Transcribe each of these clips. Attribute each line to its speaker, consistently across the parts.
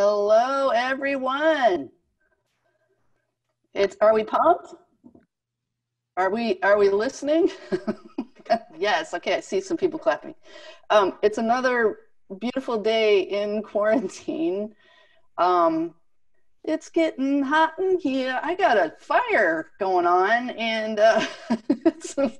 Speaker 1: Hello, everyone. It's are we pumped? Are we are we listening? yes. Okay, I see some people clapping. Um, it's another beautiful day in quarantine. Um, it's getting hot in here. I got a fire going on, and uh,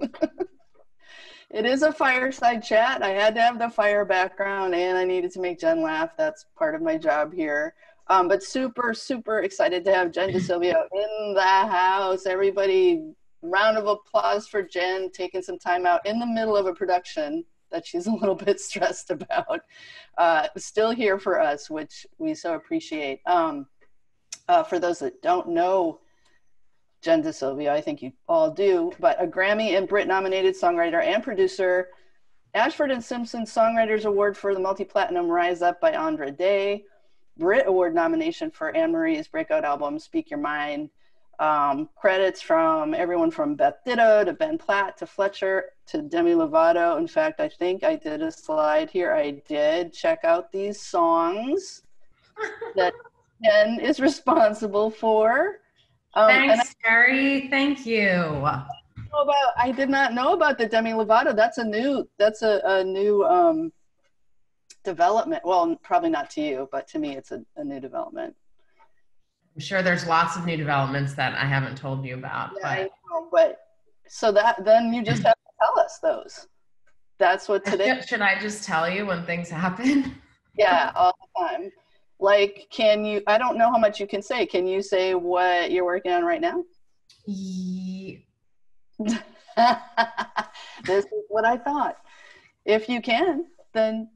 Speaker 1: it is a fireside chat. I had to have the fire background, and I needed to make Jenn laugh. That's part of my job here. Um, but super, super excited to have Jenn Decilveo in the house. Everybody, round of applause for Jenn taking some time out in the middle of a production that she's a little bit stressed about. Uh, still here for us, which we so appreciate. Um, uh, for those that don't know Jenn Decilveo, I think you all do, but a Grammy and Brit nominated songwriter and producer, Ashford and Simpson Songwriters Award for the multi platinum Rise Up by Andra Day, Brit Award nomination for Anne Marie's breakout album Speak Your Mind. Um, credits from everyone from Beth Ditto to Ben Platt to Fletcher to Demi Lovato. In fact, I think I did a slide here. I did check out these songs that Jenn is responsible for.
Speaker 2: Um, Thanks, Terri. Thank you.
Speaker 1: About, I did not know about the Demi Lovato. That's a new. That's a, a new um, development. Well, probably not to you, but to me, it's a, a, new development.
Speaker 2: I'm sure there's lots of new developments that I haven't told you about.
Speaker 1: Yeah, but. Know, but so that then you just have to tell us those. That's what today.
Speaker 2: Should I just tell you when things happen?
Speaker 1: Yeah, all the time. Like, can you, I don't know how much you can say. Can you say what you're working on right now?
Speaker 2: Yeah.
Speaker 1: this is what I thought. If you can, then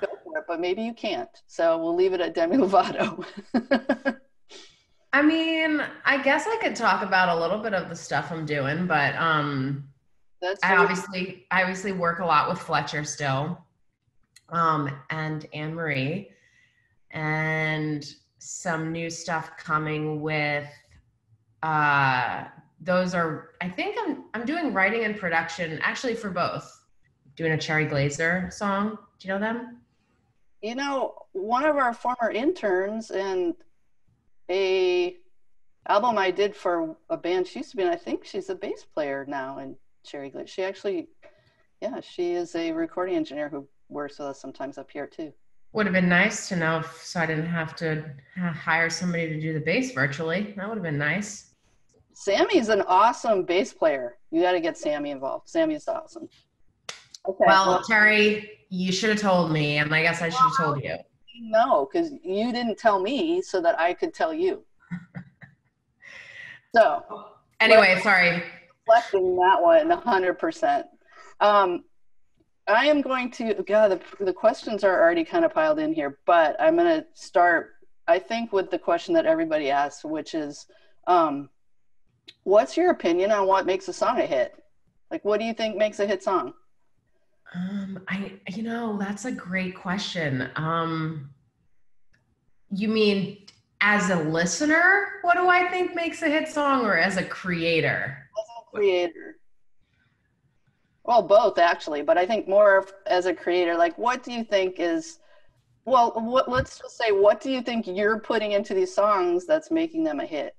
Speaker 1: go for it, but maybe you can't. So we'll leave it at Demi Lovato.
Speaker 2: I mean, I guess I could talk about a little bit of the stuff I'm doing, but um That's I obviously I obviously work a lot with Fletcher still. Um and Anne Marie and some new stuff coming with uh those are i think i'm i'm doing writing and production actually for both. Doing a Cherry Glazerr song. Do you know them?
Speaker 1: You know one of our former interns and a album i did for a band she used to be in i think she's a bass player now in Cherry Glazerr she actually yeah she is a recording engineer who works with us sometimes up here too
Speaker 2: would have been nice to know if, so I didn't have to hire somebody to do the bass virtually. That would have been nice.
Speaker 1: Sammy's an awesome bass player. You got to get Sammy involved. Sammy's awesome.
Speaker 2: Okay. Well, well, Terri, you should have told me, and I guess I should have told you.
Speaker 1: No, because you didn't tell me so that I could tell you. so.
Speaker 2: Anyway, sorry.
Speaker 1: Reflecting that one 100%. Um, I am going to, God, the, the questions are already kind of piled in here, but I'm going to start, I think, with the question that everybody asks, which is, um, what's your opinion on what makes a song a hit? Like, what do you think makes a hit song?
Speaker 2: Um, I, you know, that's a great question. Um, you mean as a listener, what do I think makes a hit song, or as a creator?
Speaker 1: As a creator. Well, both actually, but I think more as a creator, like what do you think is well, what, let's just say what do you think you're putting into these songs that's making them a hit?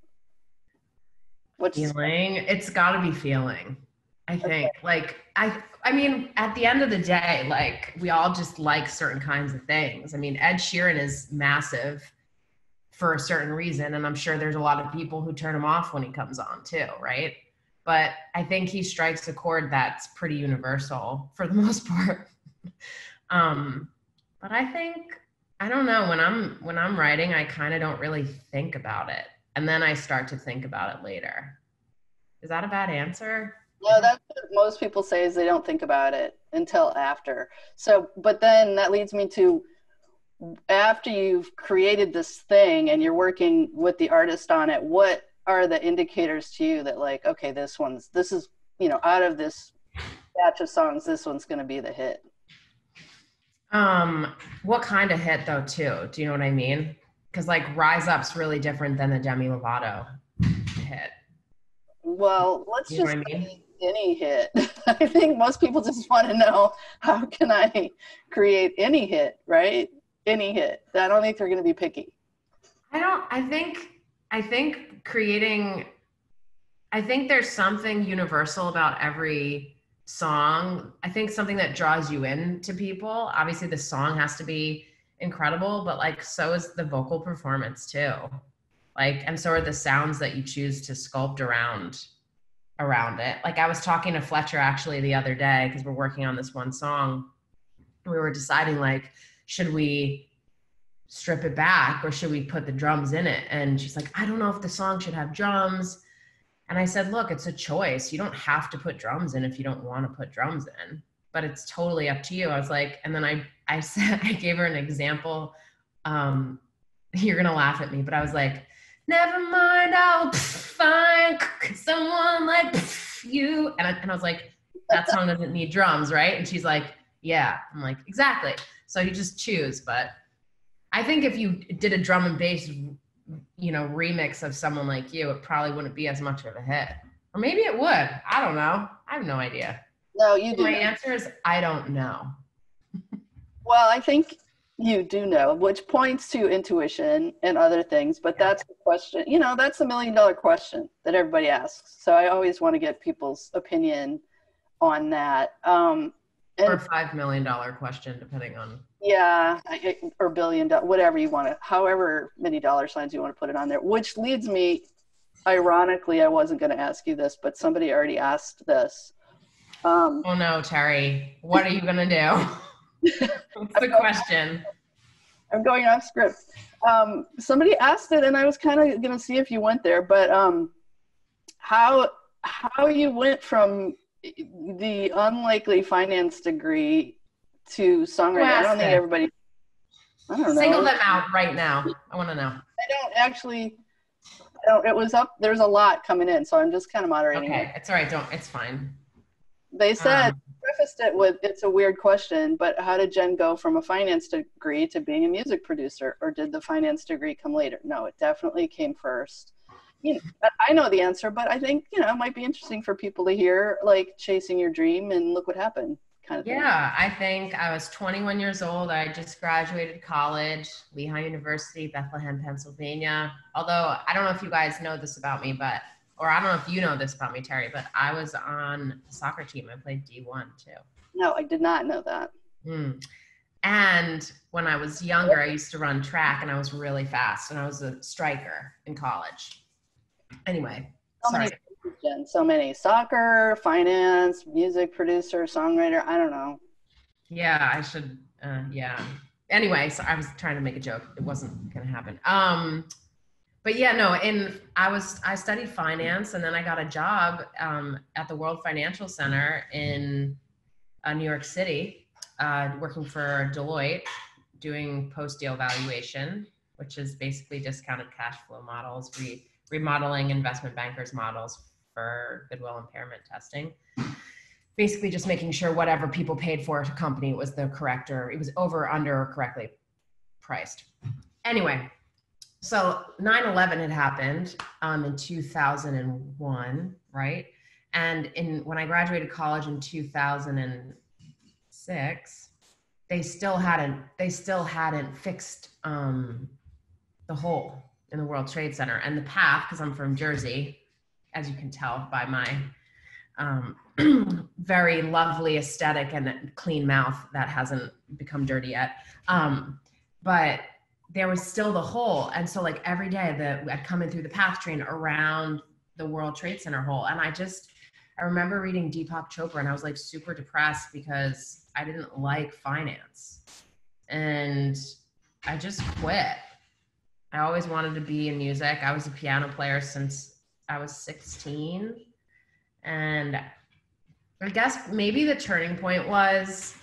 Speaker 2: What's feeling? It's got to be feeling. I think okay. like I I mean at the end of the day like we all just like certain kinds of things. I mean Ed Sheeran is massive for a certain reason and I'm sure there's a lot of people who turn him off when he comes on too, right? But I think he strikes a chord that's pretty universal for the most part. um, but I think I don't know when I'm when I'm writing, I kind of don't really think about it, and then I start to think about it later. Is that a bad answer?
Speaker 1: No, that's what most people say is they don't think about it until after. So, but then that leads me to after you've created this thing and you're working with the artist on it, what are the indicators to you that like okay this one's this is you know out of this batch of songs this one's going to be the hit
Speaker 2: um what kind of hit though too do you know what i mean because like rise up's really different than the demi lovato hit
Speaker 1: well let's you just I mean? any hit i think most people just want to know how can i create any hit right any hit i don't think they're going to be picky
Speaker 2: I don't. I think. I think creating. I think there's something universal about every song. I think something that draws you in to people. Obviously, the song has to be incredible, but like so is the vocal performance too. Like, and so are the sounds that you choose to sculpt around around it. Like I was talking to Fletcher actually the other day because we're working on this one song. We were deciding like, should we strip it back or should we put the drums in it? And she's like, I don't know if the song should have drums. And I said, look, it's a choice. You don't have to put drums in if you don't want to put drums in, but it's totally up to you. I was like, and then I, I said, I gave her an example. Um, you're going to laugh at me, but I was like, never mind, I'll find someone like you. And I, and I was like, that song doesn't need drums, right? And she's like, yeah. I'm like, exactly. So you just choose. But I think if you did a drum and bass, you know, remix of someone like you, it probably wouldn't be as much of a hit. Or maybe it would. I don't know. I have no idea.
Speaker 1: No, you do.
Speaker 2: My answer is I don't know.
Speaker 1: well, I think you do know, which points to intuition and other things. But that's the question, you know, that's a million dollar question that everybody asks. So I always want to get people's opinion on that. Um,
Speaker 2: and, or five million dollar question, depending on.
Speaker 1: Yeah, or billion, dollar, whatever you want to, however many dollar signs you want to put it on there. Which leads me, ironically, I wasn't going to ask you this, but somebody already asked this.
Speaker 2: Um, oh no, Terri, what are you going to do? What's the question?
Speaker 1: I'm going off script. Um, somebody asked it, and I was kind of going to see if you went there, but um, how how you went from the unlikely finance degree to songwriting? I don't think everybody.
Speaker 2: I don't know. Single them out right now. I want to know.
Speaker 1: I don't actually. I don't, it was up. There's a lot coming in, so I'm just kind of moderating.
Speaker 2: Okay, it. it's all right. Don't. It's fine.
Speaker 1: They said um, prefaced it with it's a weird question, but how did Jen go from a finance degree to being a music producer, or did the finance degree come later? No, it definitely came first. You know, I know the answer, but I think you know it might be interesting for people to hear, like chasing your dream and look what happened. Kind of
Speaker 2: yeah, thing. I think I was 21 years old. I just graduated college, Lehigh University, Bethlehem, Pennsylvania. Although I don't know if you guys know this about me, but or I don't know if you know this about me, Terri, but I was on the soccer team. I played D1 too.
Speaker 1: No, I did not know that.
Speaker 2: Mm. And when I was younger, I used to run track and I was really fast and I was a striker in college. Anyway,
Speaker 1: so sorry. Many, so many soccer, finance, music producer, songwriter. I don't know.
Speaker 2: Yeah, I should. Uh, yeah. Anyway, so I was trying to make a joke. It wasn't going to happen. Um, but yeah, no, and I was I studied finance, and then I got a job um, at the World Financial Center in uh, New York City, uh, working for Deloitte, doing post deal valuation, which is basically discounted cash flow models, re- remodeling investment bankers models for goodwill impairment testing. Basically, just making sure whatever people paid for a company was the correct or it was over, under, or correctly priced. Anyway, so 9-11 had happened um, in 2001 right and in when i graduated college in 2006 they still hadn't they still hadn't fixed um, the hole in the world trade center and the path because i'm from jersey as you can tell by my um, very lovely aesthetic and clean mouth that hasn't become dirty yet um, but there was still the hole. And so like every day that I'd come in through the path train around the World Trade Center hole. And I just, I remember reading Deepak Chopra and I was like super depressed because I didn't like finance. And I just quit. I always wanted to be in music. I was a piano player since I was 16. And I guess maybe the turning point was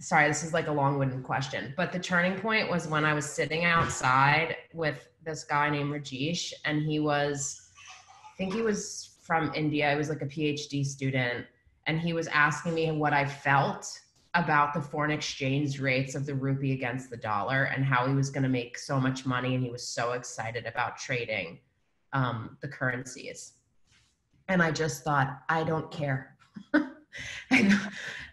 Speaker 2: sorry, this is like a long winded question, but the turning point was when I was sitting outside with this guy named Rajesh, and he was, I think he was from India. He was like a PhD student, and he was asking me what I felt about the foreign exchange rates of the rupee against the dollar and how he was going to make so much money and he was so excited about trading um, the currencies. And i just thought i don't care. I,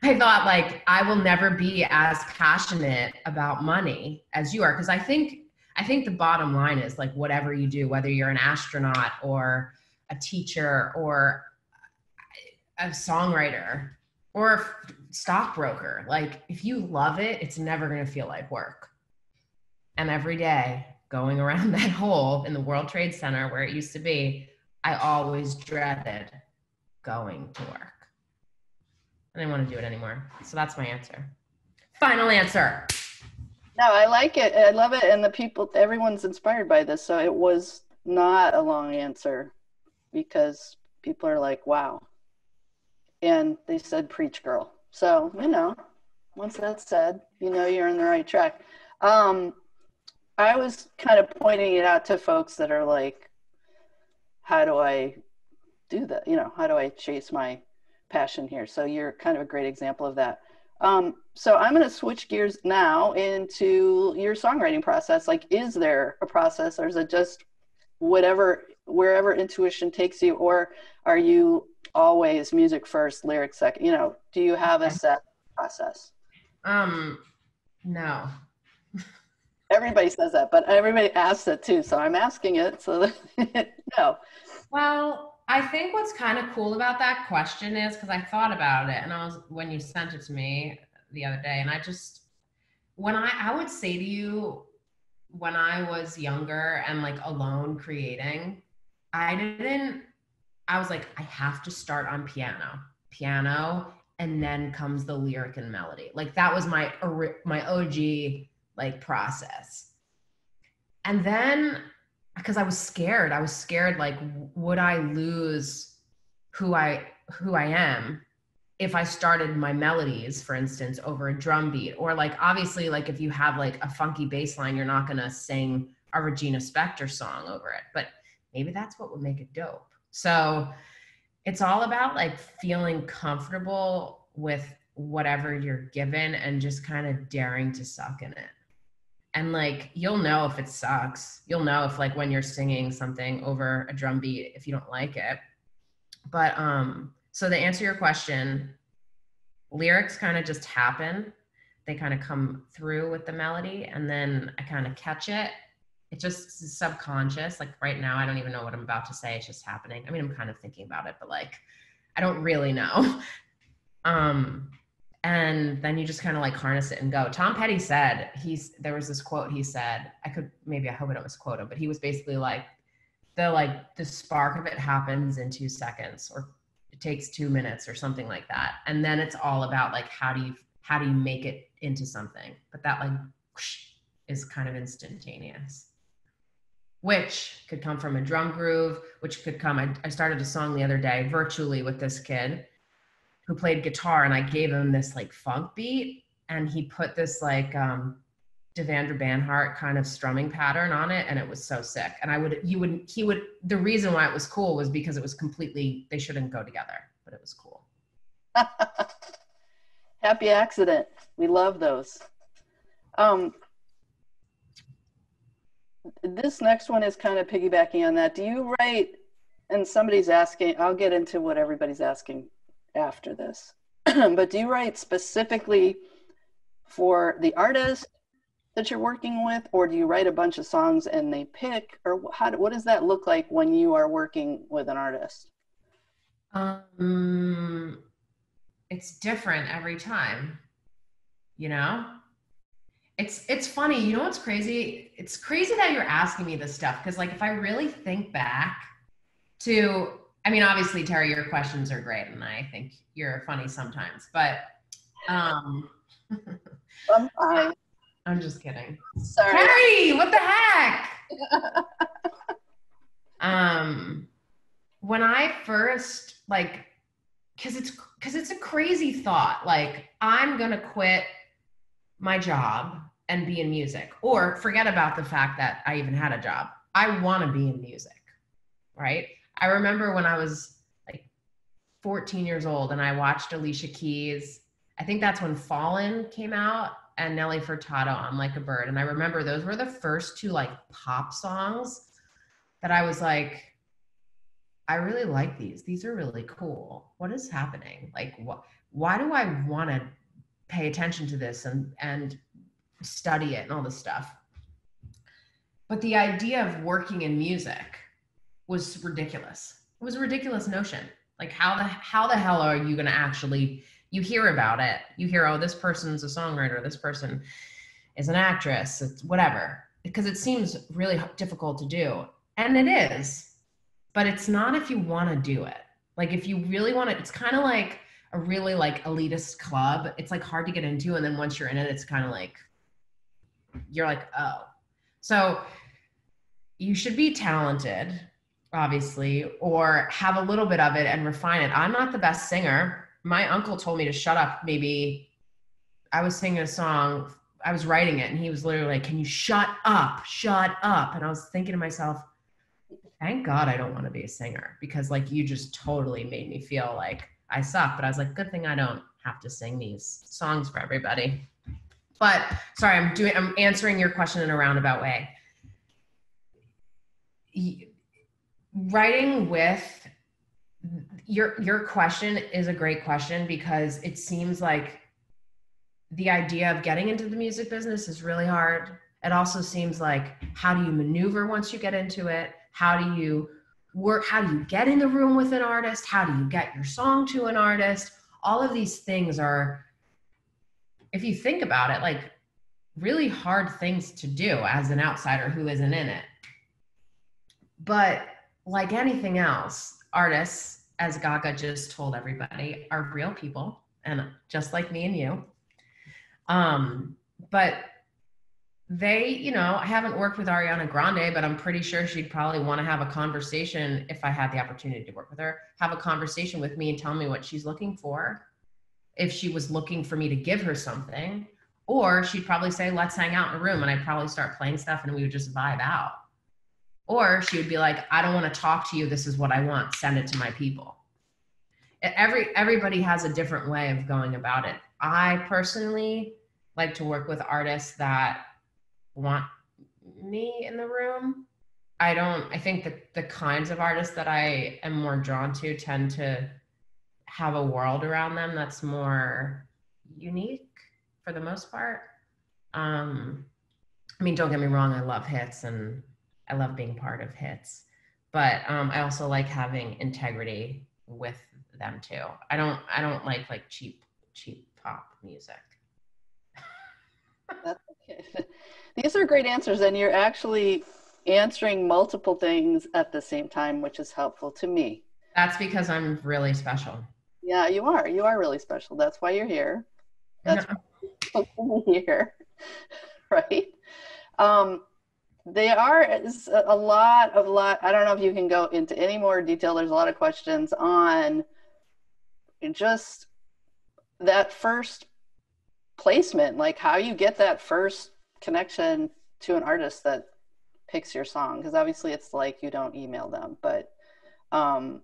Speaker 2: I thought like I will never be as passionate about money as you are. Because I think I think the bottom line is like whatever you do, whether you're an astronaut or a teacher or a songwriter or a stockbroker, like if you love it, it's never going to feel like work. And every day going around that hole in the World Trade Center where it used to be, I always dreaded going to work. I didn't want to do it anymore. So that's my answer. Final answer.
Speaker 1: No, I like it. I love it. And the people, everyone's inspired by this. So it was not a long answer because people are like, wow. And they said, preach girl. So, you know, once that's said, you know you're in the right track. Um, I was kind of pointing it out to folks that are like, how do I do that? You know, how do I chase my passion here? So you're kind of a great example of that. Um, so I'm going to switch gears now into your songwriting process. Like, is there a process, or is it just whatever, wherever intuition takes you, or are you always music first, lyrics second? You know, do you have a set process?
Speaker 2: Um, no.
Speaker 1: everybody says that, but everybody asks it too. So I'm asking it. So no.
Speaker 2: Well, I think what's kind of cool about that question is because I thought about it and I was when you sent it to me the other day, and I just when I I would say to you when I was younger and like alone creating, I didn't. I was like, I have to start on piano, piano, and then comes the lyric and melody. Like that was my my OG like process. And then because I was scared. I was scared like would I lose who I who I am if I started my melodies, for instance, over a drum beat, or like obviously, like if you have like a funky bass line, you're not gonna sing a Regina Spektor song over it. But maybe that's what would make it dope. So it's all about like feeling comfortable with whatever you're given and just kind of daring to suck in it and like you'll know if it sucks. You'll know if like when you're singing something over a drum beat if you don't like it. But um so to answer your question lyrics kind of just happen. They kind of come through with the melody and then i kind of catch it. It just subconscious. Like right now i don't even know what i'm about to say. It's just happening. I mean i'm kind of thinking about it but like i don't really know. Um and then you just kind of like harness it and go. Tom Petty said he's there was this quote he said I could maybe I hope I don't misquote him, but he was basically like the like the spark of it happens in two seconds or it takes two minutes or something like that, and then it's all about like how do you how do you make it into something, but that like whoosh, is kind of instantaneous. Which could come from a drum groove, which could come. I, I started a song the other day virtually with this kid who played guitar and I gave him this like funk beat and he put this like um Devendra Banhart kind of strumming pattern on it and it was so sick. And I would you would he would the reason why it was cool was because it was completely they shouldn't go together, but it was cool.
Speaker 1: Happy accident. We love those. Um this next one is kind of piggybacking on that. Do you write and somebody's asking, I'll get into what everybody's asking after this. but do you write specifically for the artist that you're working with, or do you write a bunch of songs and they pick, or how? What does that look like when you are working with an artist?
Speaker 2: Um, it's different every time. You know, it's it's funny. You know what's crazy? It's crazy that you're asking me this stuff because, like, if I really think back to I mean, obviously, Terri, your questions are great, and I think you're funny sometimes. But um,
Speaker 1: I'm fine.
Speaker 2: I'm just kidding.
Speaker 1: Sorry,
Speaker 2: Terri. What the heck? um, when I first like, cause it's cause it's a crazy thought. Like, I'm gonna quit my job and be in music, or forget about the fact that I even had a job. I want to be in music, right? I remember when I was like 14 years old and I watched Alicia Keys. I think that's when Fallen came out and Nelly Furtado on Like a Bird. And I remember those were the first two like pop songs that I was like, I really like these. These are really cool. What is happening? Like what why do I want to pay attention to this and and study it and all this stuff? but the idea of working in music was ridiculous. It was a ridiculous notion. Like how the how the hell are you going to actually you hear about it. You hear oh this person's a songwriter, this person is an actress, it's whatever. Because it seems really difficult to do. And it is. But it's not if you want to do it. Like if you really want to it's kind of like a really like elitist club. It's like hard to get into and then once you're in it it's kind of like you're like, "Oh." So you should be talented obviously, or have a little bit of it and refine it. I'm not the best singer. My uncle told me to shut up. Maybe I was singing a song, I was writing it, and he was literally like, Can you shut up? Shut up. And I was thinking to myself, Thank God I don't want to be a singer because, like, you just totally made me feel like I suck. But I was like, Good thing I don't have to sing these songs for everybody. But sorry, I'm doing, I'm answering your question in a roundabout way writing with your your question is a great question because it seems like the idea of getting into the music business is really hard. It also seems like how do you maneuver once you get into it? How do you work? How do you get in the room with an artist? How do you get your song to an artist? All of these things are, if you think about it, like really hard things to do as an outsider who isn't in it. But like anything else, artists, as Gaga just told everybody, are real people and just like me and you. Um, but they, you know, I haven't worked with Ariana Grande, but I'm pretty sure she'd probably want to have a conversation if I had the opportunity to work with her, have a conversation with me and tell me what she's looking for. If she was looking for me to give her something, or she'd probably say, let's hang out in a room and I'd probably start playing stuff and we would just vibe out. Or she would be like, I don't want to talk to you. This is what I want. Send it to my people. Every everybody has a different way of going about it. I personally like to work with artists that want me in the room. I don't I think that the kinds of artists that I am more drawn to tend to have a world around them that's more unique for the most part. Um I mean, don't get me wrong, I love hits and I love being part of hits, but um, I also like having integrity with them too. I don't I don't like like cheap cheap pop music.
Speaker 1: That's okay. These are great answers, and you're actually answering multiple things at the same time, which is helpful to me.
Speaker 2: That's because I'm really special.
Speaker 1: Yeah, you are. You are really special. That's why you're here. That's no. why you're here, right? Um, they are a lot of lot. I don't know if you can go into any more detail. There's a lot of questions on just that first placement, like how you get that first connection to an artist that picks your song. Because obviously, it's like you don't email them, but um,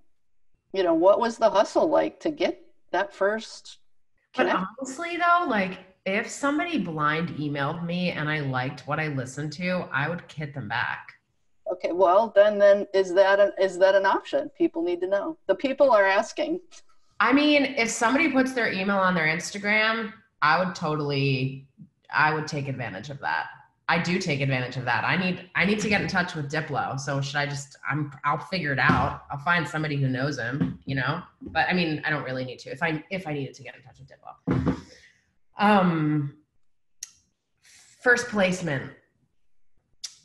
Speaker 1: you know, what was the hustle like to get that first?
Speaker 2: Connection? But honestly, though, like if somebody blind emailed me and I liked what I listened to, I would hit them back.
Speaker 1: Okay, well then then is that an is that an option? People need to know. The people are asking.
Speaker 2: I mean, if somebody puts their email on their Instagram, I would totally I would take advantage of that. I do take advantage of that. I need I need to get in touch with Diplo. So should I just I'm I'll figure it out. I'll find somebody who knows him, you know? But I mean, I don't really need to. If I if I needed to get in touch with Diplo. Um, first placement.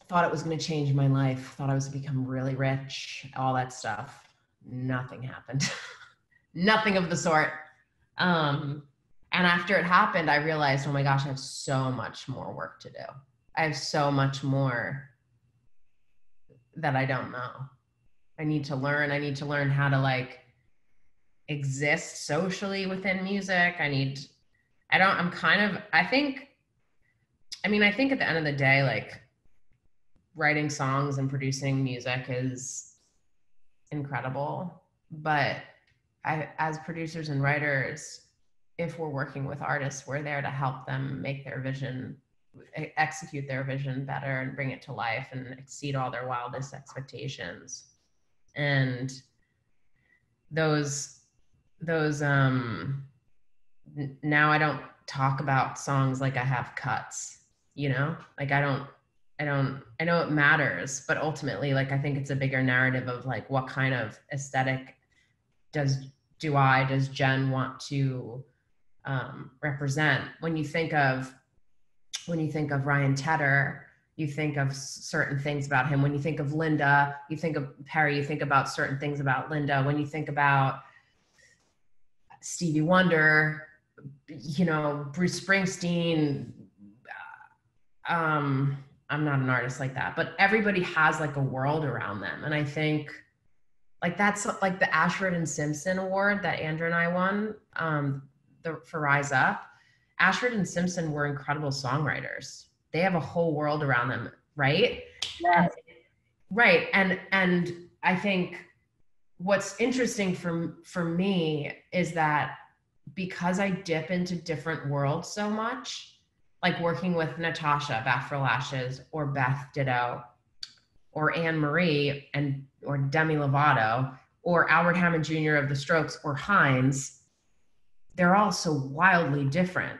Speaker 2: Thought it was going to change my life. Thought I was going to become really rich. All that stuff. Nothing happened. Nothing of the sort. Um, and after it happened, I realized, oh my gosh, I have so much more work to do. I have so much more that I don't know. I need to learn. I need to learn how to like exist socially within music. I need I don't, I'm kind of, I think, I mean, I think at the end of the day, like writing songs and producing music is incredible. But I, as producers and writers, if we're working with artists, we're there to help them make their vision, execute their vision better and bring it to life and exceed all their wildest expectations. And those, those, um, now I don't talk about songs like I have cuts, you know? Like I don't I don't I know it matters, but ultimately like I think it's a bigger narrative of like what kind of aesthetic does do I does Jenn want to um, represent? When you think of when you think of Ryan Tedder you think of certain things about him. When you think of Linda you think of Perry you think about certain things about Linda. When you think about Stevie Wonder you know Bruce Springsteen um I'm not an artist like that, but everybody has like a world around them. And I think like that's like the Ashford and Simpson award that Andra and I won um, the, for Rise Up. Ashford and Simpson were incredible songwriters. They have a whole world around them, right?
Speaker 1: Yes.
Speaker 2: Right. And and I think what's interesting for for me is that because I dip into different worlds so much, like working with Natasha, Bat for Lashes, or Beth Ditto, or Anne Marie and or Demi Lovato, or Albert Hammond Jr. of the Strokes, or Hinds, they're all so wildly different.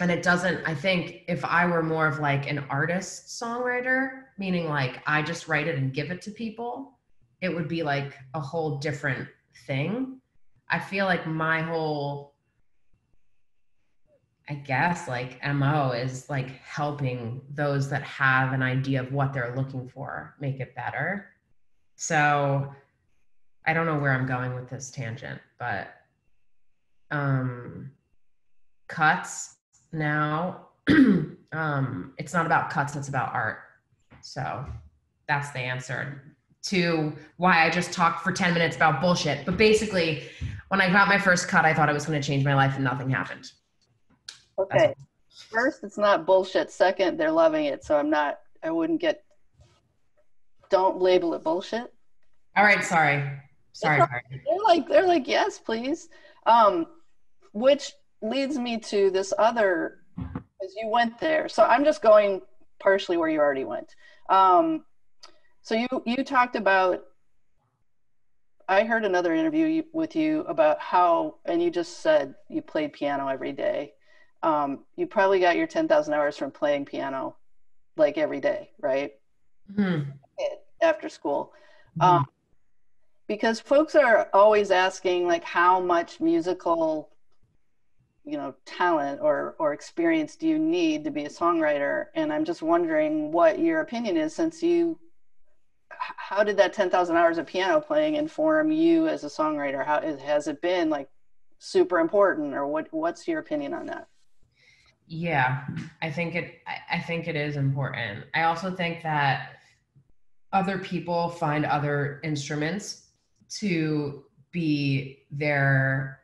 Speaker 2: And it doesn't, I think if I were more of like an artist songwriter, meaning like I just write it and give it to people, it would be like a whole different thing. I feel like my whole I guess like MO is like helping those that have an idea of what they're looking for make it better. So I don't know where I'm going with this tangent, but um cuts now um it's not about cuts, it's about art. So that's the answer to why I just talked for 10 minutes about bullshit. But basically, when I got my first cut, I thought it was going to change my life and nothing happened.
Speaker 1: Okay. First, it's not bullshit. Second, they're loving it. So I'm not, I wouldn't get, don't label it bullshit.
Speaker 2: All right. Sorry. Sorry. sorry.
Speaker 1: They're like, they're like, yes, please. Um, which leads me to this other, as you went there. So I'm just going partially where you already went. Um, so you, you talked about I heard another interview with you about how, and you just said you played piano every day um, you probably got your 10,000 hours from playing piano like every day, right? Mm-hmm. After school. Mm-hmm. Um, because folks are always asking like how much musical you know talent or or experience do you need to be a songwriter and i'm just wondering what your opinion is since you how did that 10,000 hours of piano playing inform you as a songwriter how has it been like super important or what what's your opinion on that
Speaker 2: yeah, I think it. I, think it is important. I also think that other people find other instruments to be their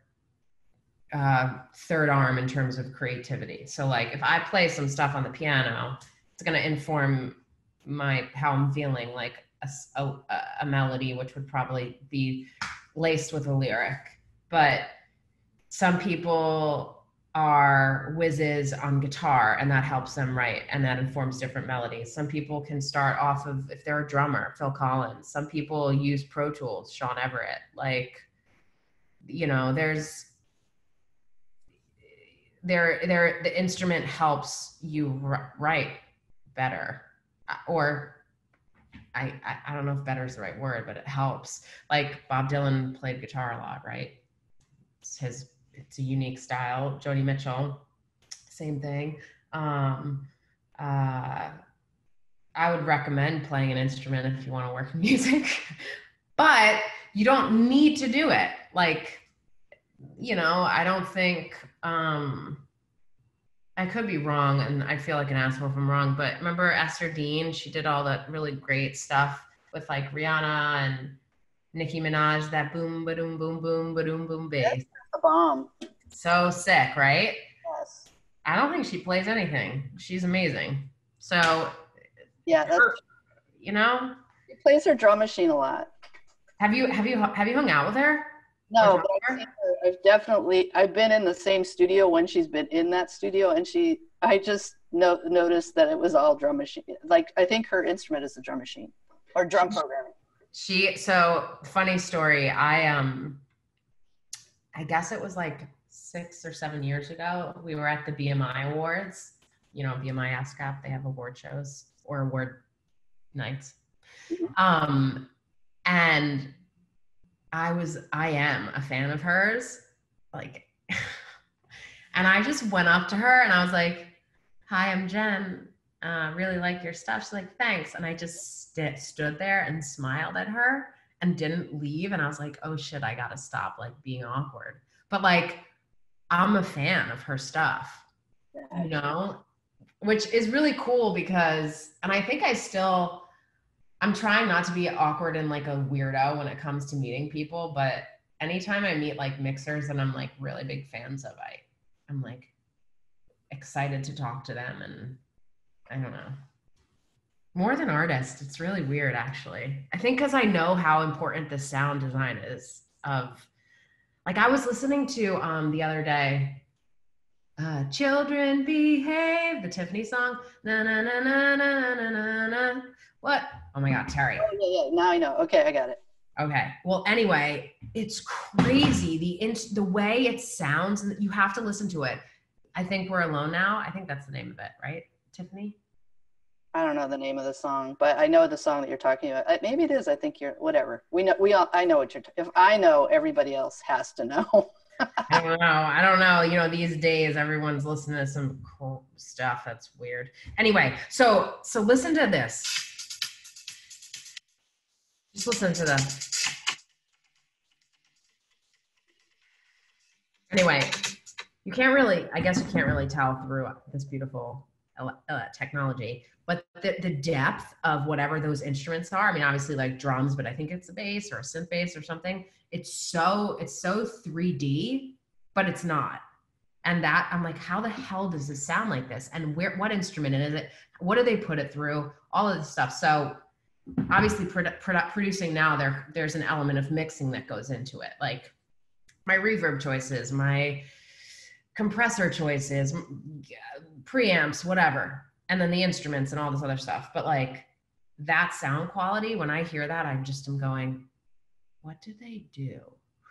Speaker 2: uh, third arm in terms of creativity. So, like, if I play some stuff on the piano, it's going to inform my how I'm feeling, like a, a, a melody, which would probably be laced with a lyric. But some people are whizzes on guitar and that helps them write and that informs different melodies. Some people can start off of if they're a drummer, Phil Collins. Some people use Pro Tools, Shawn Everett. Like, you know, there's there there the instrument helps you write better or I, I, I don't know if better is the right word, but it helps. Like Bob Dylan played guitar a lot, right? It's his it's a unique style. Joni Mitchell, same thing. Um, uh, I would recommend playing an instrument if you want to work in music, but you don't need to do it. Like, you know, I don't think, um, I could be wrong and I feel like an asshole if I'm wrong, but remember Ester Dean? She did all that really great stuff with like Rihanna and Nicki Minaj, that boom, ba doom, boom, boom, ba doom, boom bass
Speaker 1: a bomb.
Speaker 2: So sick, right?
Speaker 1: Yes.
Speaker 2: I don't think she plays anything. She's amazing. So
Speaker 1: yeah, that's her,
Speaker 2: you know.
Speaker 1: She plays her drum machine a lot.
Speaker 2: Have you have you have you hung out with her?
Speaker 1: No, but I've. I've definitely I've been in the same studio when she's been in that studio, and she I just no, noticed that it was all drum machine. Like I think her instrument is a drum machine or drum programming.
Speaker 2: She so funny story. I um I guess it was like six or seven years ago. We were at the BMI Awards you know, BMI ASCAP, they have award shows or award nights.
Speaker 1: Mhm.
Speaker 2: Um, and I was, I am a fan of hers. Like, and I just went up to her and I was like, Hi, I'm Jenn. Uh, really like your stuff. She's like, Thanks. And I just st- stood there and smiled at her and didn't leave. And I was like, Oh shit, I gotta stop like being awkward. But like, I'm a fan of her stuff you know which is really cool because and i think i still i'm trying not to be awkward and like a weirdo when it comes to meeting people but anytime i meet like mixers that i'm like really big fans of i i'm like excited to talk to them and i don't know more than artists it's really weird actually i think because i know how important the sound design is of like i was listening to um the other day uh, children behave, the Tiffany song. Na na na na na na na na. What? Oh my God, Terri.
Speaker 1: Oh, yeah, yeah. Now I know. Okay, I got it.
Speaker 2: Okay. Well, anyway, it's crazy the in- the way it sounds, and you have to listen to it. I think we're alone now. I think that's the name of it, right, Tiffany?
Speaker 1: I don't know the name of the song, but I know the song that you're talking about. Maybe it is. I think you're whatever. We know. We all. I know what you're. T- if I know, everybody else has to know.
Speaker 2: I don't know. I don't know. You know, these days everyone's listening to some cool stuff that's weird. Anyway, so so listen to this. Just listen to the. Anyway, you can't really. I guess you can't really tell through this beautiful uh, technology, but the, the depth of whatever those instruments are. I mean, obviously like drums, but I think it's a bass or a synth bass or something it's so it's so 3D, but it's not. And that I'm like, how the hell does this sound like this? And where what instrument is it? What do they put it through? All of this stuff. So obviously produ- produ- producing now there there's an element of mixing that goes into it. Like my reverb choices, my compressor choices, preamps, whatever. And then the instruments and all this other stuff. But like that sound quality, when I hear that, I just am going, what did they do?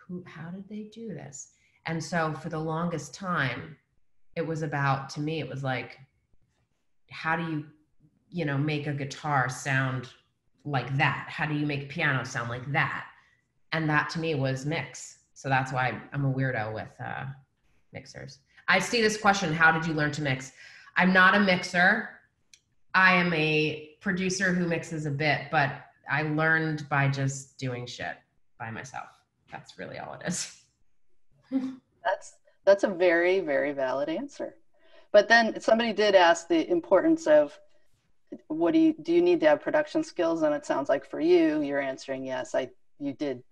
Speaker 2: Who, how did they do this? And so for the longest time, it was about, to me, it was like, how do you, you know, make a guitar sound like that? How do you make piano sound like that? And that to me was mix. So that's why I'm a weirdo with uh, mixers. I see this question How did you learn to mix? I'm not a mixer. I am a producer who mixes a bit, but I learned by just doing shit by myself. That's really all it is.
Speaker 1: That's that's a very very valid answer. But then somebody did ask the importance of what do you do you need to have production skills and it sounds like for you you're answering yes I you did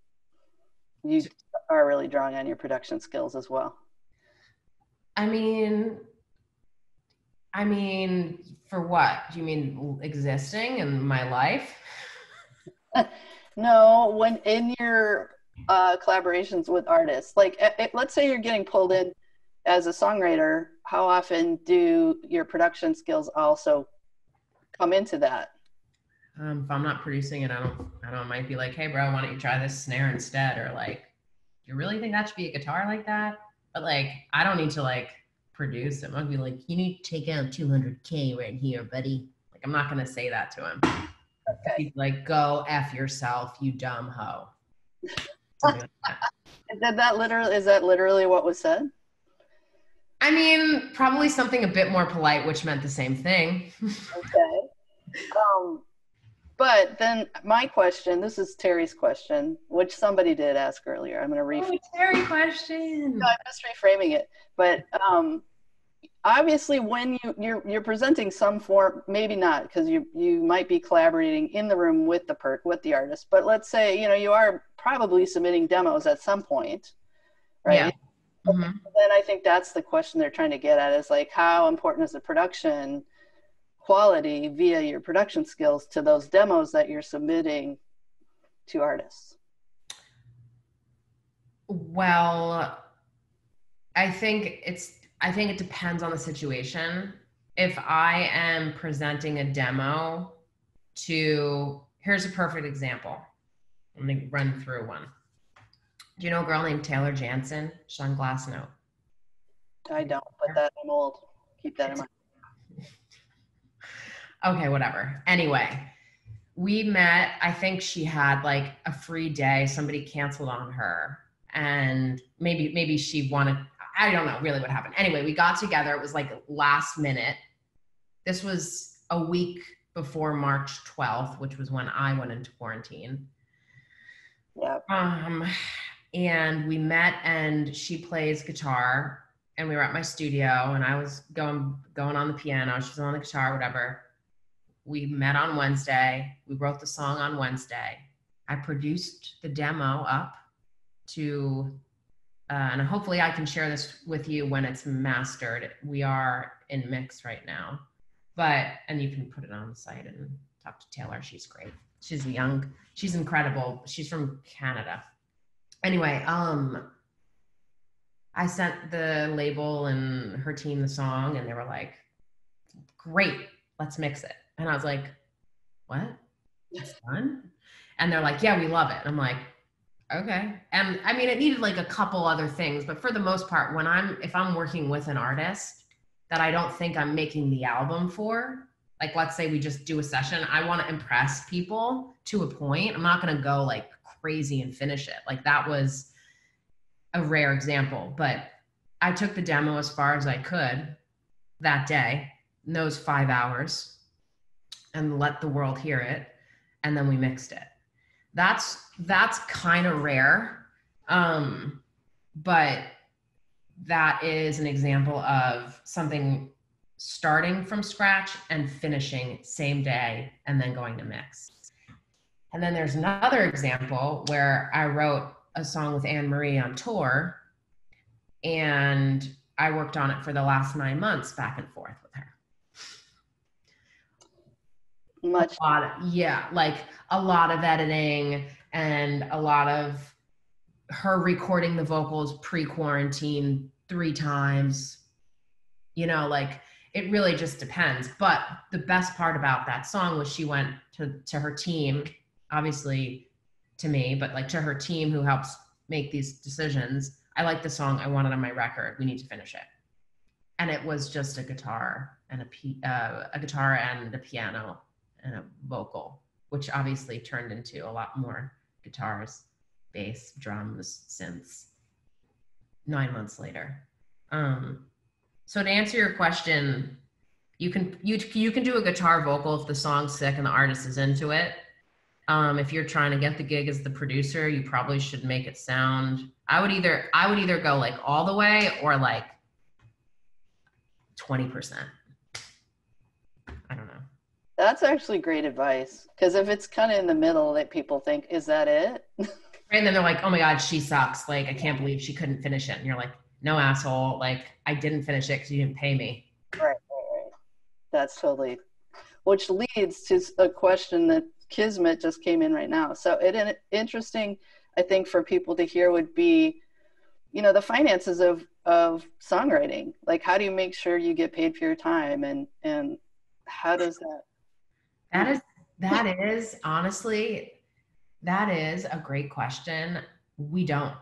Speaker 1: you are really drawing on your production skills as well.
Speaker 2: I mean, I mean, for what? Do you mean existing in my life?
Speaker 1: No, when in your uh, collaborations with artists, like eh, eh, let's say you're getting pulled in as a songwriter, how often do your production skills also come into that?
Speaker 2: Um, if I'm not producing it, I don't, I don't, I might be like, hey, bro, why don't you try this snare instead? Or like, you really think that should be a guitar like that? But like, I don't need to like produce it. I'd be like, you need to take out 200K right here, buddy. Like, I'm not going to say that to him.
Speaker 1: Okay.
Speaker 2: He's like, go F yourself, you dumb hoe. Like that.
Speaker 1: Is that, that literally is that literally what was said?
Speaker 2: I mean, probably something a bit more polite, which meant the same thing.
Speaker 1: Okay. Um, but then my question, this is Terri's question, which somebody did ask earlier. I'm going to reframe.
Speaker 2: Oh, Terri question.
Speaker 1: No, I'm just reframing it. But um, obviously, when you you're you're presenting some form, maybe not because you you might be collaborating in the room with the per with the artist. But let's say you know you are probably submitting demos at some point, right?
Speaker 2: Yeah. Mhm.
Speaker 1: Then I think that's the question they're trying to get at is like how important is the production quality via your production skills to those demos that you're submitting to artists.
Speaker 2: Well, I think it's I think it depends on the situation. If I am presenting a demo to here's a perfect example. Let me run through one. Do you know a girl named Taylor Janzen? She's on Glassnote.
Speaker 1: I don't, but that I'm old. Keep that in mind.
Speaker 2: Okay, whatever. Anyway, we met. I think she had like a free day. Somebody canceled on her, and maybe maybe she wanted. I don't know really what happened. Anyway, we got together. It was like last minute. This was a week before March 12th, which was when I went into quarantine.
Speaker 1: Yeah.
Speaker 2: Um, and we met, and she plays guitar, and we were at my studio, and I was going going on the piano. She was on the guitar, whatever. We met on Wednesday. We wrote the song on Wednesday. I produced the demo up to, uh, and hopefully I can share this with you when it's mastered. We are in mix right now, but and you can put it on the site and talk to Taylor. She's great. She's young. She's incredible. She's from Canada. Anyway, um, I sent the label and her team the song, and they were like, "Great, let's mix it." And I was like, "What? It's done?" And they're like, "Yeah, we love it." I'm like, "Okay." And I mean, it needed like a couple other things, but for the most part, when I'm if I'm working with an artist that I don't think I'm making the album for, like let's say we just do a session, I want to impress people to a point. I'm not going to go like crazy and finish it. Like that was a rare example, but I took the demo as far as I could that day, in those five hours, and let the world hear it, and then we mixed it. That's that's kind of rare, um, but that is an example of something starting from scratch and finishing same day, and then going to mix. And then there's another example where I wrote a song with Anne Marie on tour, and I worked on it for the last nine months back and forth with her.
Speaker 1: Much.
Speaker 2: A lot of, yeah, like a lot of editing and a lot of her recording the vocals pre quarantine three times. You know, like it really just depends. But the best part about that song was she went to, to her team, obviously to me, but like to her team who helps make these decisions. I like the song. I want it on my record. We need to finish it. And it was just a guitar and a p- uh, a guitar and a piano and a vocal, which obviously turned into a lot more guitars, bass, drums, synths. Nine months later. Um, so to answer your question, you can you you can do a guitar vocal if the song's sick and the artist is into it. Um, if you're trying to get the gig as the producer, you probably should make it sound. I would either I would either go like all the way or like twenty percent. I don't know.
Speaker 1: That's actually great advice. Because if it's kind of in the middle, that people think, is that it?
Speaker 2: And then they're like, "Oh my god, she sucks! Like I can't believe she couldn't finish it." And you're like, "No, asshole! Like I didn't finish it because you didn't pay me."
Speaker 1: right, right, right. That's totally. Which leads to a question that Kismet just came in right now. So it, interesting, I think, for people to hear would be, you know, the finances of of songwriting. Like, how do you make sure you get paid for your time, and and how does that?
Speaker 2: That is that is honestly that is a great question. We don't.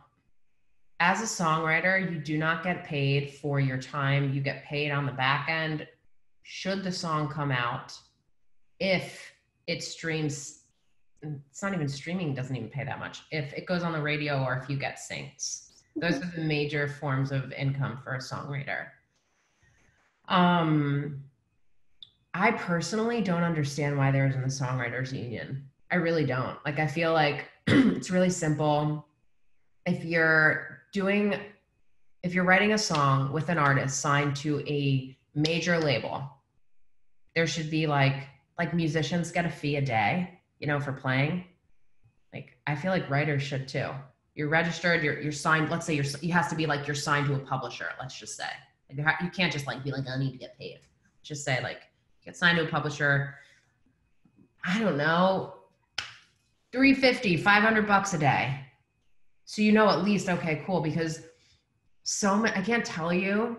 Speaker 2: As a songwriter, you do not get paid for your time. You get paid on the back end should the song come out if it streams it's not even streaming doesn't even pay that much. If it goes on the radio or if you get syncs. Those are the major forms of income for a songwriter. Um i personally don't understand why there isn't a songwriters union. I really don't. Like i feel like it's really simple. If you're doing if you're writing a song with an artist signed to a major label there should be like like musicians get a fee a day you know for playing. Like i feel like writers should too. You're registered you're, you're signed let's say you're you has to be like you're signed to a publisher let's just say. Like you can't just like be like i need to get paid. Just say like get signed to a publisher i don't know 350 500 bucks a day. So you know at least okay cool because so many i can't tell you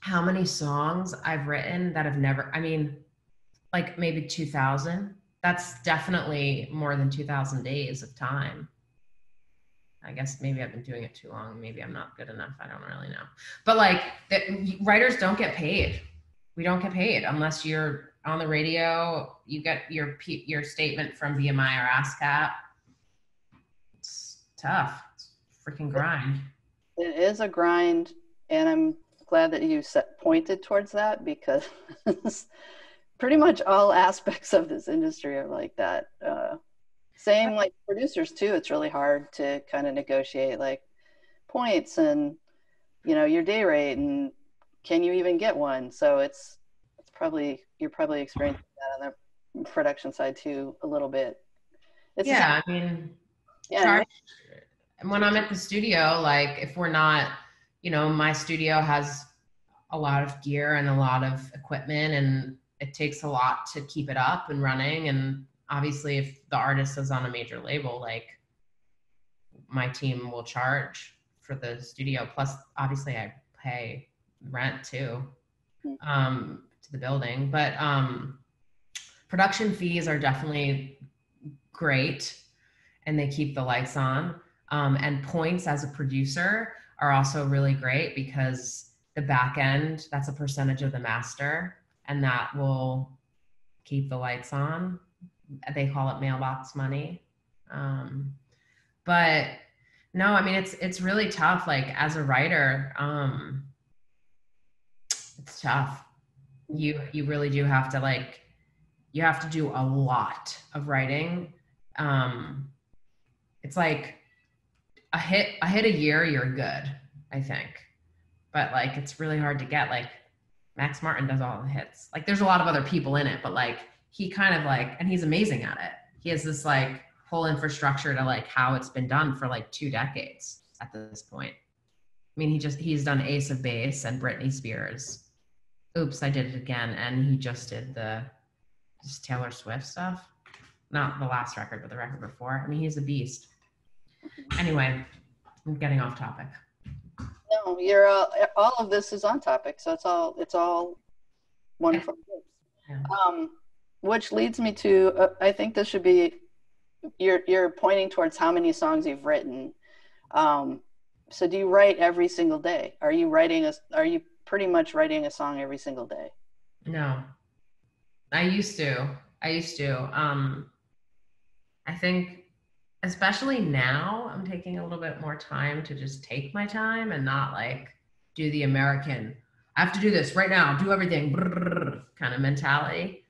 Speaker 2: how many songs i've written that have never i mean like maybe 2000 that's definitely more than 2000 days of time i guess maybe i've been doing it too long maybe i'm not good enough i don't really know but like the, writers don't get paid we don't get paid unless you're on the radio, you get your your statement from BMI or ASCAP. It's tough. It's freaking grind.
Speaker 1: It is a grind, and I'm glad that you set, pointed towards that because pretty much all aspects of this industry are like that. Uh, same like producers too. It's really hard to kind of negotiate like points and you know your day rate and can you even get one? So it's it's probably you're probably experiencing that on the production side too a little bit.
Speaker 2: It's yeah, I mean, yeah. Charge, when I'm at the studio, like if we're not, you know, my studio has a lot of gear and a lot of equipment and it takes a lot to keep it up and running. And obviously if the artist is on a major label like my team will charge for the studio. Plus obviously i pay rent too mm-hmm. um, to the building. But um, production fees are definitely great and they keep the lights on. Um, and points as a producer are also really great because the back end that's a percentage of the master and that will keep the lights on. They call it mailbox money. Um, but no i mean it's it's really tough like as a writer um, it's tough. You you really do have to like you have to do a lot of writing. Um, it's like a hit a hit a year you're good i think. But like it's really hard to get like max martin does all the hits like there's a lot of other people in it but like he kind of like, and he's amazing at it. He has this like whole infrastructure to like how it's been done for like two decades at this point. I mean, he just, he's done Ace of Base and Britney Spears. Oops, I did it again. And he just did the just Taylor Swift stuff. Not the last record, but the record before. I mean, he's a beast. Anyway, I'm getting off topic.
Speaker 1: No, you're uh, all of this is on topic, so it's all it's all wonderful. Yeah. Um, which leads me to uh, I think this should be you're you're pointing towards how many songs you've written. Um, so do you write every single day? Are you writing a are you pretty much writing a song every single day?
Speaker 2: No. I used to. I used to. Um I think especially now I'm taking a little bit more time to just take my time and not like do the American I have to do this right now, do everything kind of mentality.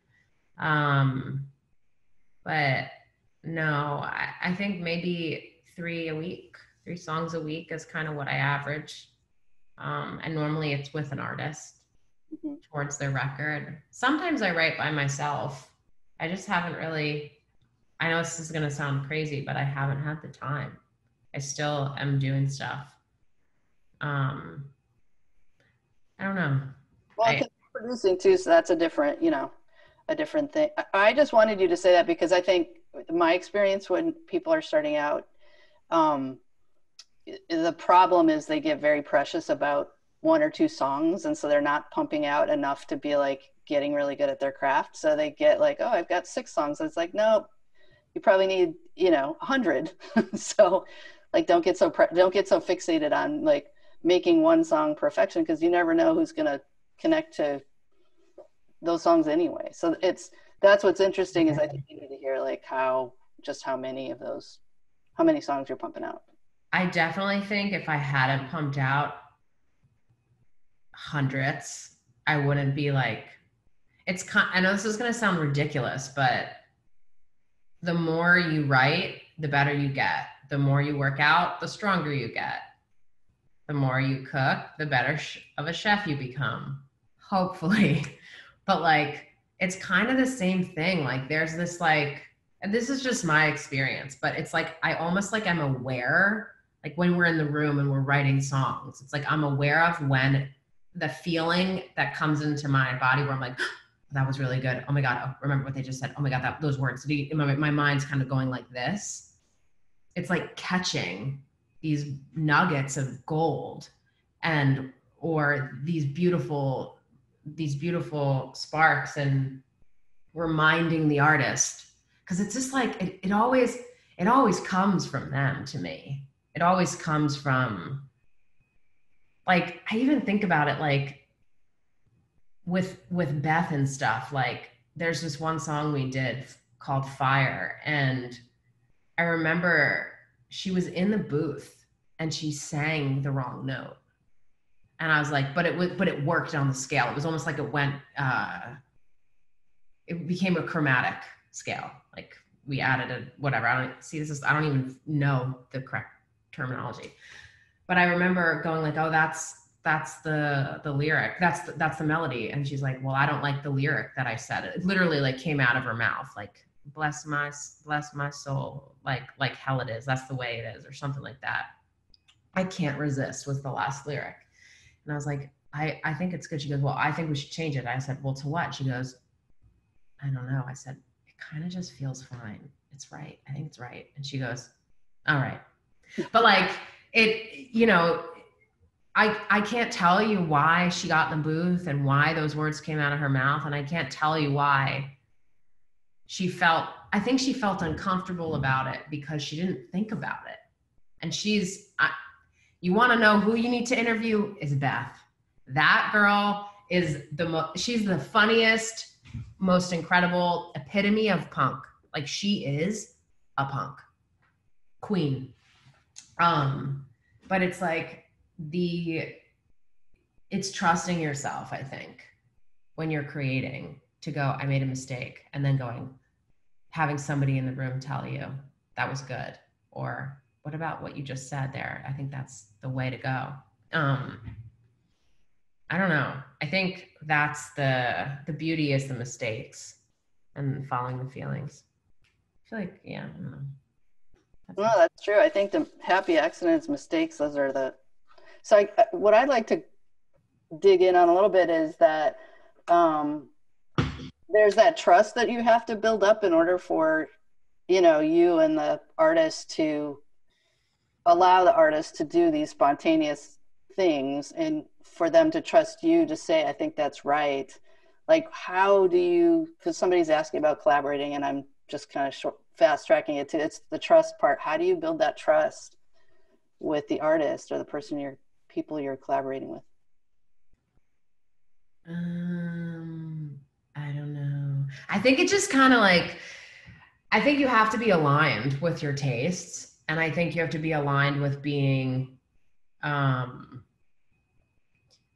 Speaker 2: Um, but no, I, I think maybe three a week, three songs a week is kind of what I average. Um, and normally it's with an artist mm-hmm. towards their record. Sometimes I write by myself. I just haven't really, I know this is going to sound crazy, but I haven't had the time. I still am doing stuff. Um, I don't know.
Speaker 1: Well, I, producing too, so that's a different, you know, a different thing. I just wanted you to say that because I think my experience when people are starting out, um, the problem is they get very precious about one or two songs, and so they're not pumping out enough to be like getting really good at their craft. So they get like, oh, I've got six songs. it's like, no, you probably need you know hundred. so like, don't get so pre- don't get so fixated on like making one song perfection because you never know who's gonna connect to those songs anyway. So it's that's what's interesting is I think you need to hear like how just how many of those how many songs you're pumping out.
Speaker 2: I definitely think if I hadn't pumped out hundreds, I wouldn't be like it's kind I know this is going to sound ridiculous, but the more you write, the better you get. The more you work out, the stronger you get. The more you cook, the better sh- of a chef you become. Hopefully. but like it's kind of the same thing like there's this like and this is just my experience but it's like i almost like i'm aware like when we're in the room and we're writing songs it's like i'm aware of when the feeling that comes into my body where i'm like that was really good. Oh my god. Oh, remember what they just said? Oh my god that those words. My, my mind's kind of going like this. It's like catching these nuggets of gold and or these beautiful these beautiful sparks and reminding the artist. Because it's just like it, it always it always comes from them to me. It always comes from like i even think about it like with with beth and stuff like there's this one song we did called Fire. And I remember she was in the booth and she sang the wrong note. And I was like, but it was, but it worked on the scale. It was almost like it went, uh, it became a chromatic scale. Like we added a whatever. I don't see this is, I don't even know the correct terminology. But I remember going like, oh, that's that's the the lyric that's the, that's the melody. And she's like well i don't like the lyric that i said. It literally like came out of her mouth like bless my bless my soul like like hell it is that's the way it is or something like that. I can't resist was the last lyric. And i was like i i think it's good. She goes well i think we should change it. I said well to what? She goes i don't know. I said it kind of just feels fine. It's right. I think it's right. And she goes all right. But like it you know I, I can't tell you why she got in the booth and why those words came out of her mouth. And I can't tell you why she felt, I think she felt uncomfortable about it because she didn't think about it. And she's, I, you want to know who you need to interview is Beth. That girl is the most, she's the funniest, most incredible epitome of punk. Like she is a punk queen. Um, but it's like, the it's trusting yourself i think when you're creating to go i made a mistake and then going having somebody in the room tell you that was good or what about what you just said there i think that's the way to go um i don't know i think that's the the beauty is the mistakes and following the feelings i feel like yeah I.
Speaker 1: That's well, that's true. I think the happy accidents, mistakes, those are the so I, uh, what I'd like to dig in on a little bit is that um, there's that trust that you have to build up in order for you know you and the artist to allow the artist to do these spontaneous things and for them to trust you to say i think that's right. Like how do you because somebody's asking about collaborating and i'm just kind of short, fast tracking it to it's the trust part. How do you build that trust with the artist or the person you're people you're collaborating with?
Speaker 2: Um, I don't know. I think it just kind of like, I think you have to be aligned with your tastes. And I think you have to be aligned with being, um,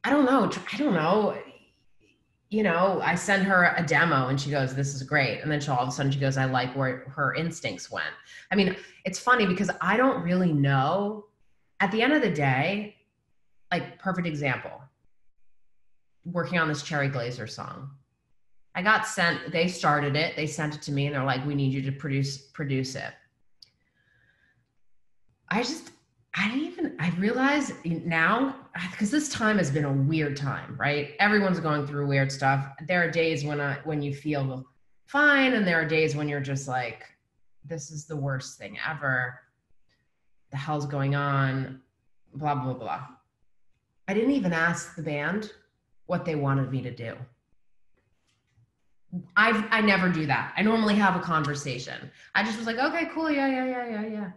Speaker 2: I don't know. I don't know. You know, I send her a demo and she goes, This is great. And then she all of a sudden she goes, I like where her instincts went. I mean, it's funny because I don't really know. At the end of the day, like perfect example. Working on this Cherry Glazerr song. I got sent they started it they sent it to me and they're like we need you to produce produce it. I just i didn't even i realize now because this time has been a weird time right? Everyone's going through weird stuff. There are days when i when you feel fine and there are days when you're just like this is the worst thing ever. The hell's going on blah blah blah I didn't even ask the band what they wanted me to do. I I never do that. I normally have a conversation. I just was like, okay, cool, yeah, yeah, yeah, yeah, yeah.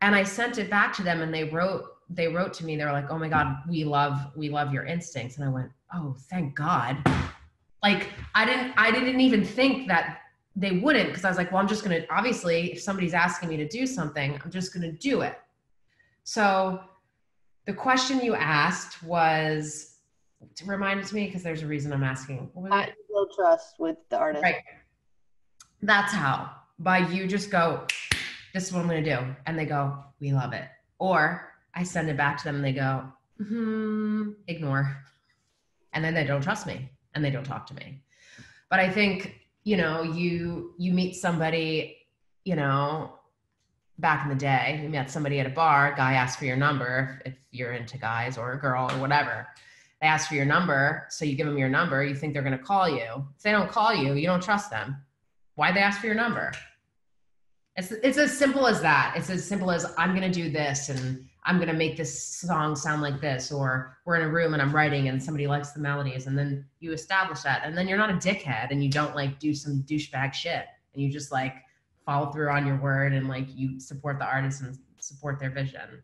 Speaker 2: And I sent it back to them, and they wrote they wrote to me. They were like, oh my god, we love we love your instincts. And I went, oh, thank God. Like I didn't I didn't even think that they wouldn't because I was like, well, I'm just gonna obviously if somebody's asking me to do something, I'm just gonna do it. So the question you asked was to remind me because there's a reason I'm asking.
Speaker 1: I build trust with the artist.
Speaker 2: Right. That's how. By you just go, this is what I'm gonna do. And they go, we love it. Or I send it back to them and they go, hmm, ignore. And then they don't trust me and they don't talk to me. But I think, you know, you you meet somebody, you know, back in the day, you met somebody at a bar, guy asked for your number if you're into guys or a girl or whatever. They ask for your number, so you give them your number, you think they're gonna call you. If they don't call you, you don't trust them. Why'd they ask for your number? It's, it's as simple as that. It's as simple as I'm gonna do this and I'm gonna make this song sound like this, or we're in a room and I'm writing and somebody likes the melodies, and then you establish that, and then you're not a dickhead and you don't like do some douchebag shit, and you just like follow through on your word and like you support the artist and support their vision.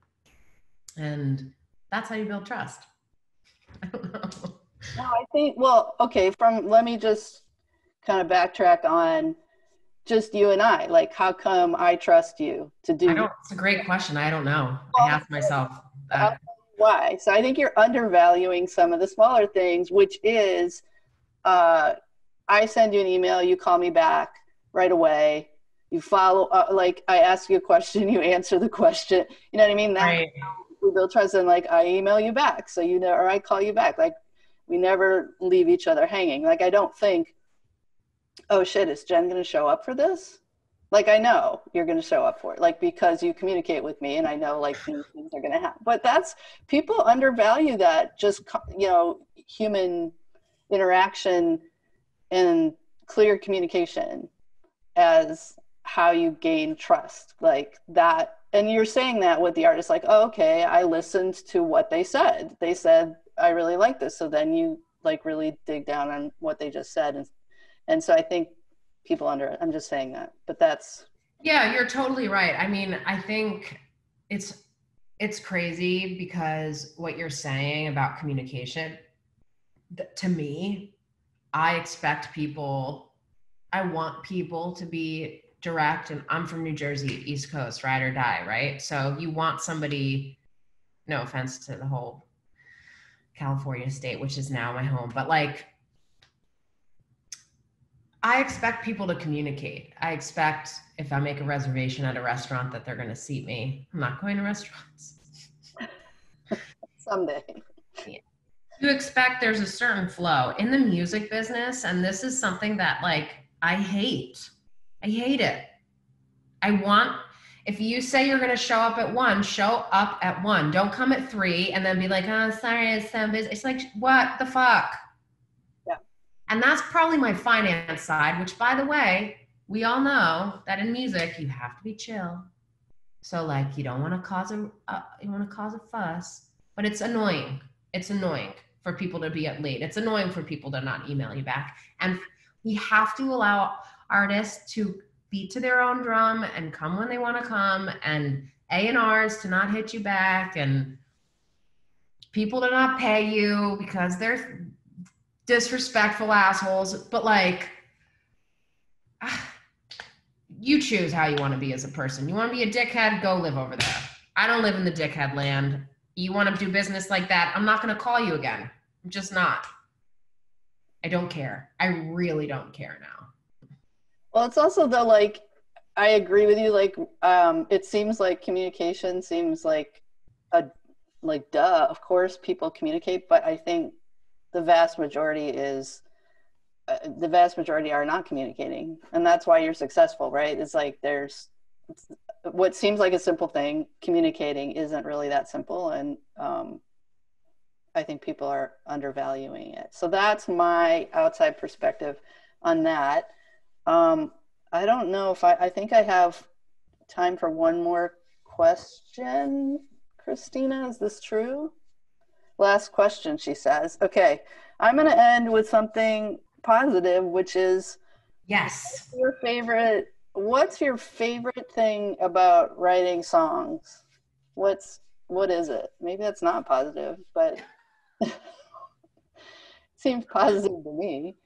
Speaker 2: And that's how you build trust. I don't know.
Speaker 1: No, I think, well, okay, from let me just kind of backtrack on just you and I. Like, how come I trust you to do?
Speaker 2: I don't, it's a great question. I don't know. I ask myself that.
Speaker 1: Why? So I think you're undervaluing some of the smaller things, which is, uh, I send you an email, you call me back right away. You follow, uh, like I ask you a question, you answer the question. You know what I mean? That
Speaker 2: Right.
Speaker 1: we build trust, and like I email you back, so you know, or I call you back. Like we never leave each other hanging. Like I don't think, oh shit, is Jenn going to show up for this? Like I know you're going to show up for it, like because you communicate with me, and I know like things are going to happen. But that's people undervalue that just you know human interaction and clear communication as how you gain trust like that and you're saying that with the artist like oh, okay i listened to what they said they said i really like this so then you like really dig down on what they just said and and so i think people under i'm just saying that but that's
Speaker 2: Yeah, you're totally right. I mean, I think it's it's crazy because what you're saying about communication to me, I expect people I want people to be direct and I'm from New Jersey, East Coast, ride or die, right? So you want somebody no offense to the whole California state, which is now my home, but like I expect people to communicate. I expect if I make a reservation at a restaurant that they're going to seat me. I'm not going to restaurants.
Speaker 1: someday Yeah.
Speaker 2: You expect there's a certain flow in the music business, and this is something that like I hate. I hate it. I want if you say you're going to show up at one, show up at one. Don't come at three and then be like, "Oh, sorry, it's so busy." It's like, what the fuck?
Speaker 1: Yeah.
Speaker 2: And that's probably my finance side, which, by the way, we all know that in music you have to be chill. So like, you don't want to cause a uh, you want to cause a fuss, but it's annoying. It's annoying for people to be at late. It's annoying for people to not email you back, and we have to allow artists to beat to their own drum and come when they want to come and A&Rs to not hit you back and people to not pay you because they're disrespectful assholes. But like ah, you choose how you want to be as a person. You want to be a dickhead? Go live over there. I don't live in the dickhead land. You want to do business like that? I'm not going to call you again. I'm just not. I don't care. I really don't care now
Speaker 1: Well, it's also the like, I agree with you. Like, um, it seems like communication seems like a like duh. Of course, people communicate, but I think the vast majority is uh, the vast majority are not communicating, and that's why you're successful, right? It's like there's what seems like a simple thing. Communicating isn't really that simple, and um, I think people are undervaluing it. So that's my outside perspective on that. Um, I don't know if I, I think I have time for one more question. Christina, is this true? Last question, she says. Okay, I'm going to end with something positive, which is
Speaker 2: yes
Speaker 1: your favorite. What's your favorite thing about writing songs? What's what is it? Maybe that's not positive, but seems positive to me.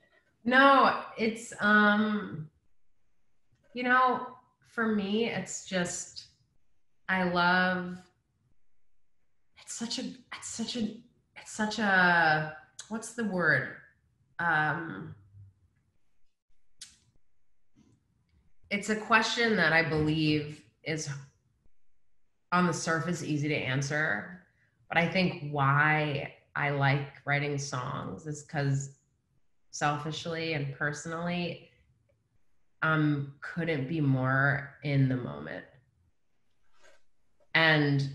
Speaker 2: No, it's um you know, for me it's just I love it's such a it's such a it's such a what's the word? Um it's a question that I believe is on the surface easy to answer, but I think why I like writing songs is because selfishly and personally um couldn't be more in the moment. And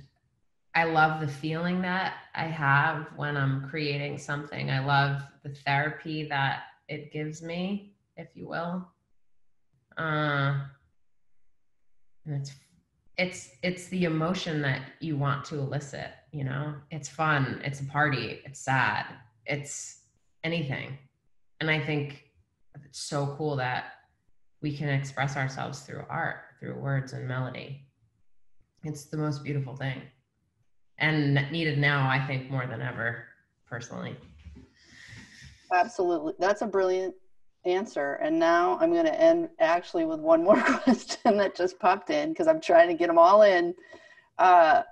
Speaker 2: i love the feeling that i have when i'm creating something. I love the therapy that it gives me if you will. Uh and it's it's it's the emotion that you want to elicit you know? It's fun. It's a party. It's sad. It's anything and i think it's so cool that we can express ourselves through art through words and melody it's the most beautiful thing and needed now i think more than ever personally
Speaker 1: Absolutely. That's a brilliant answer. And now I'm going to end actually with one more question that just popped in because I'm trying to get them all in. Uh,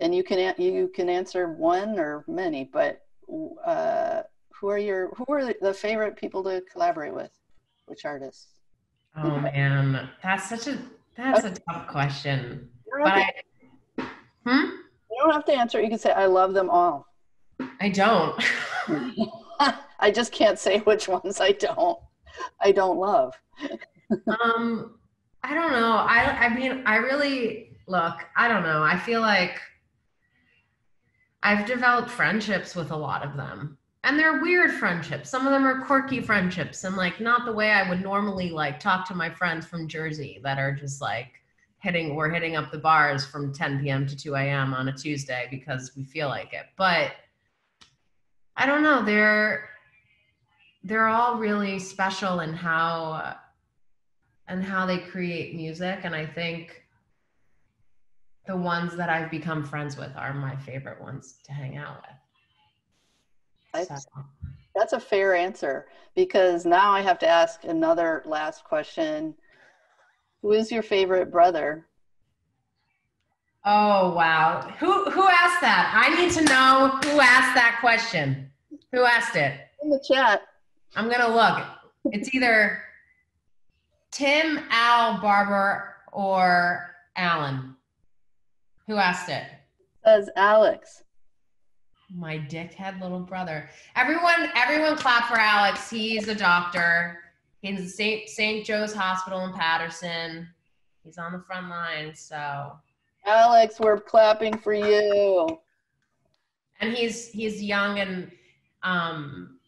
Speaker 1: and you can you can answer one or many, but uh, who are your who are the favorite people to collaborate with? Which artists?
Speaker 2: Oh man, that's such a that's okay. a tough question. But I,
Speaker 1: hmm? You don't have to answer. You can say I love them all.
Speaker 2: I don't.
Speaker 1: I just can't say which ones I don't. I don't love.
Speaker 2: um, I don't know. I I mean, I really look. I don't know. I feel like I've developed friendships with a lot of them. And they're weird friendships. Some of them are quirky friendships and like not the way I would normally like talk to my friends from Jersey that are just like hitting we're hitting up the bars from 10 p.m. to 2 a.m. on a Tuesday because we feel like it. But I don't know, they're they're all really special in how and how they create music and I think the ones that I've become friends with are my favorite ones to hang out with.
Speaker 1: So. That's a fair answer because now I have to ask another last question. Who is your favorite brother?
Speaker 2: Oh wow. Who who asked that? I need to know who asked that question. Who asked it?
Speaker 1: In the chat.
Speaker 2: I'm gonna look. It's either Tim, Al, Barber, or Alan. Who asked it?
Speaker 1: Says Alex.
Speaker 2: My dickhead little brother. Everyone, everyone clap for Alex. He's a doctor. He's in St. St. Joe's Hospital in Paterson. He's on the front line, so
Speaker 1: Alex, we're clapping for you.
Speaker 2: And he's he's young and um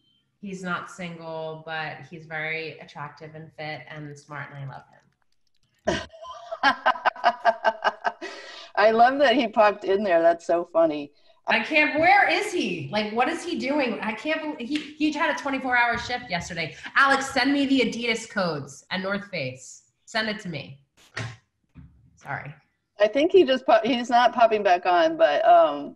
Speaker 2: he's not single, but he's very attractive and fit and smart and I love
Speaker 1: him. I love that he popped in there. That's so funny.
Speaker 2: I can't. Where is he? Like, what is he doing? I can't believe he he had a 24 hour shift yesterday. Alex, send me the Adidas codes and North Face. Send it to me. Sorry.
Speaker 1: I think he just pop, he's not popping back on, but um.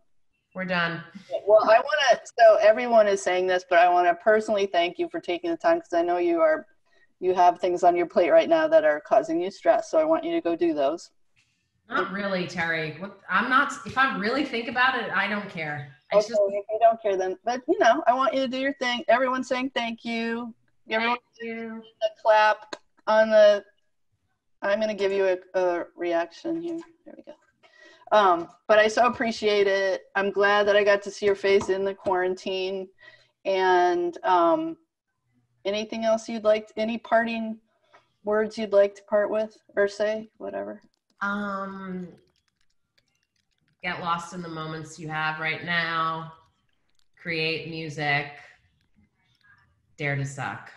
Speaker 2: We're done.
Speaker 1: Well, I want to. So everyone is saying this, but I want to personally thank you for taking the time because I know you are, you have things on your plate right now that are causing you stress. So I want you to go do those.
Speaker 2: Not really, Terri. I'm not. If I really think about it, I don't care. I
Speaker 1: okay, just, if you don't care, then. But you know, I want you to do your thing. Everyone's saying thank you. Everyone
Speaker 2: thank you.
Speaker 1: A clap on the. I'm going to give you a, a, reaction here. There we go. Um, but I so appreciate it. I'm glad that I got to see your face in the quarantine. And um, anything else you'd like? Any parting words you'd like to part with or say? Whatever.
Speaker 2: Um, get lost in the moments you have right now. Create music. Dare to suck.